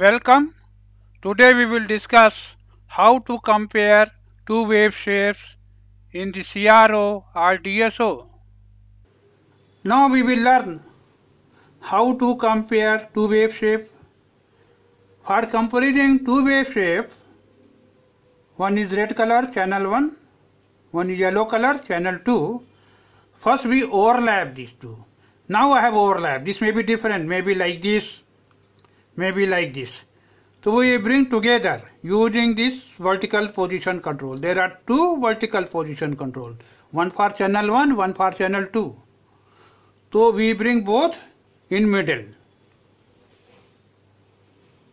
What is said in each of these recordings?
Welcome. Today we will discuss how to compare two wave shapes in the CRO or DSO. Now we will learn how to compare two wave shapes. For comparing two wave shapes, one is red color channel 1, one is yellow color channel 2. First we overlap these two. Now I have overlap. This may be different, maybe like this, maybe like this. So we bring together using this vertical position control. There are two vertical position control, one for channel 1, one for channel 2. So we bring both in middle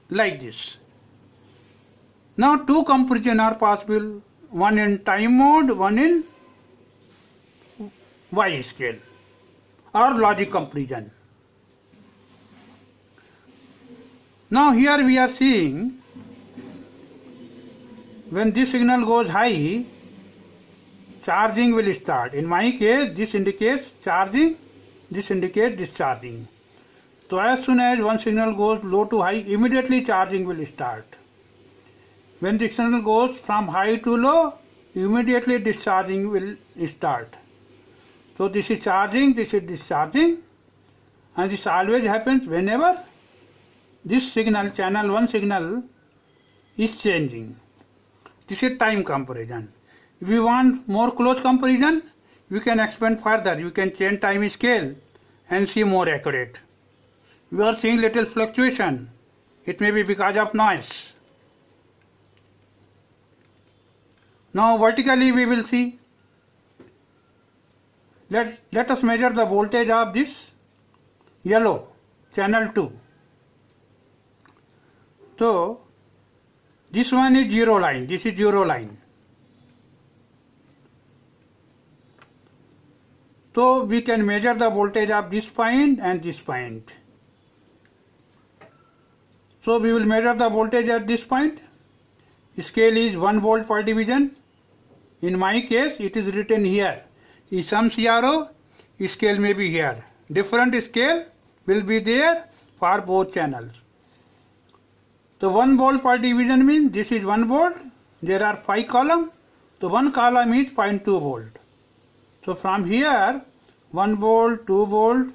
like this. Now two comparison are possible, one in time mode, one in Y scale or logic comparison. Now here we are seeing when this signal goes high, charging will start. In my case, this indicates charging, this indicates discharging. So as soon as one signal goes low to high, immediately charging will start. When the signal goes from high to low, immediately discharging will start. So this is charging, this is discharging and this always happens whenever this signal, channel 1 signal is changing. This is time comparison. If you want more close comparison, you can expand further. You can change time scale and see more accurate. We are seeing little fluctuation. It may be because of noise. Now vertically we will see let, let us measure the voltage of this yellow channel 2. So, this one is zero line, this is zero line. So, we can measure the voltage of this point and this point. So, we will measure the voltage at this point. Scale is 1 volt per division. In my case, it is written here In some CRO scale may be here. Different scale will be there for both channels. So 1 volt per division means this is 1 volt. There are 5 column. So one column is 0.2 volt. So from here 1 volt, 2 volt,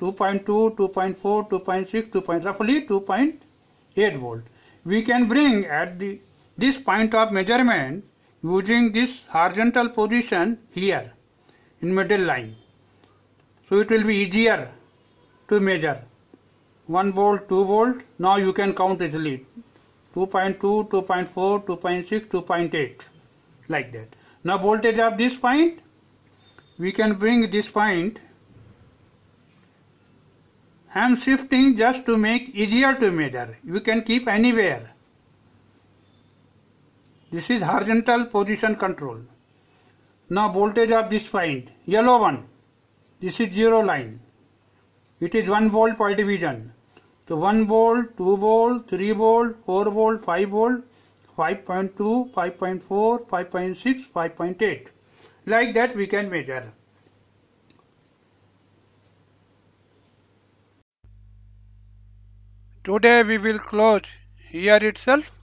2.2, 2.4, 2.6, 2. roughly 2.8 volt. We can bring at the this point of measurement using this horizontal position here in middle line. So it will be easier to measure 1 volt, 2 volt. Now you can count easily 2.2, 2.4, 2.6, 2.8 like that. Now voltage of this point we can bring this point I am shifting just to make easier to measure. You can keep anywhere. This is horizontal position control. Now voltage of this point, yellow one, this is zero line. It is 1 volt per division. So 1 volt, 2 volt, 3 volt, 4 volt, 5 volt, 5.2, 5.4, 5.6, 5.8. Like that we can measure. Today we will close here itself.